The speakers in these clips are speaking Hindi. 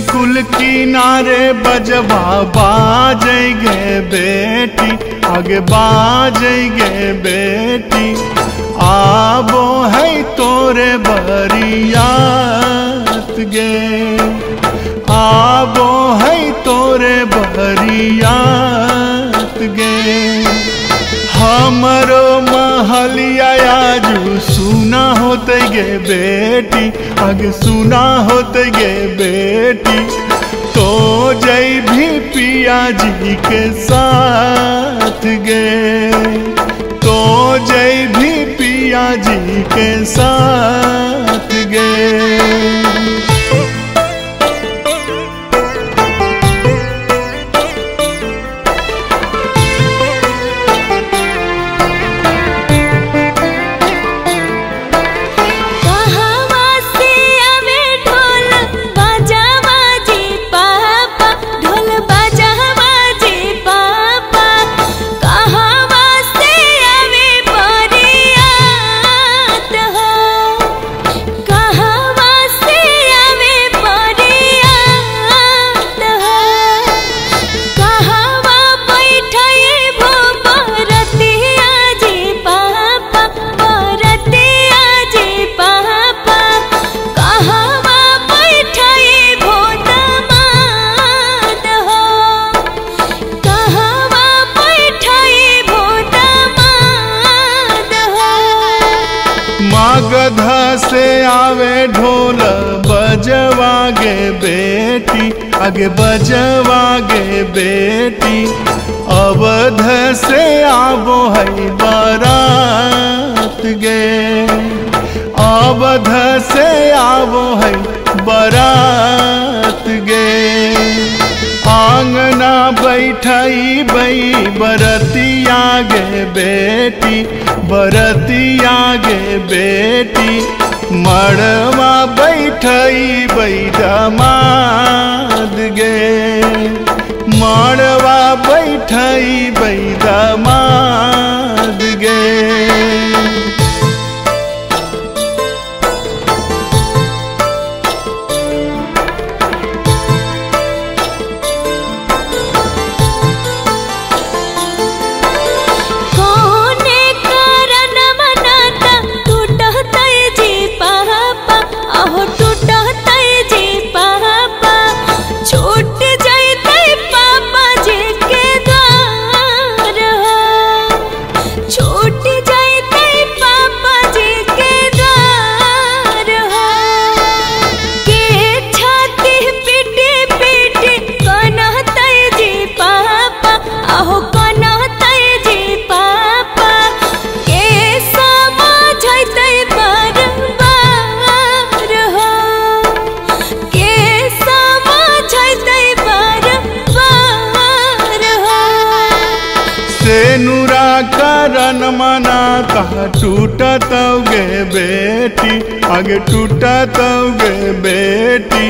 स्कूल किनारे बजवा बाज गे बेटी, आगे बाज गे बेटी। आबो है तोरे बरियात गे। आबो है तोरे बरियात गे। हमरो महलिया आजू सुना होते गे बेटी, आगे सुना होते गे बेटी। तो जय भी पिया जी के साथ गे तो जय भी पिया जी के साथ गे बजवा गे बेटी अवध से आवो है बारात गे। अवध से आवो है बारात गे। आंगना बैठाई बई, बरतिया गे बेटी, बरतिया गे बेटी मड़वा बैठई बैदमाद गे। मड़वा बैठई बैदमाद गे। छूट करन मना कहा टूटत गे बेटी? आगे टूटत गे बेटी।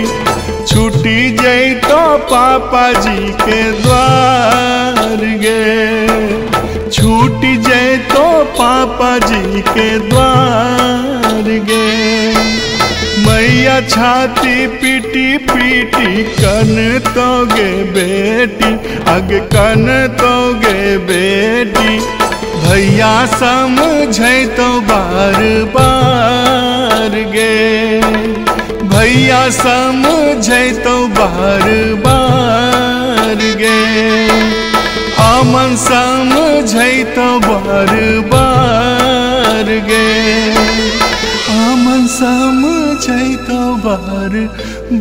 छुटी जई तो पापा जी के द्वार गे छूटी जई तो पापा जी के द्वार गे मैया छाती पीटी पीटी, कन तो गे बेटी? अग कन तो गे बेटी। भैया समझे तो बार बार गे। भैया समझे तो बार बार गे। अमन समझे तो बार बार गे। अमन समझै तो बार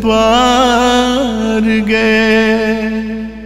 बार गे।